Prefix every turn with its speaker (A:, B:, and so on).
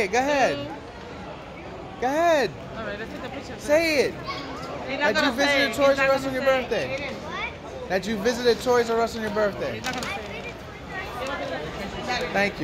A: Hey, go ahead. Go ahead.
B: All right, let's take a picture.
A: Say it. That you visited
B: it.
A: Toys R Us on your birthday. That you visited Toys R Us on your birthday. Thank you.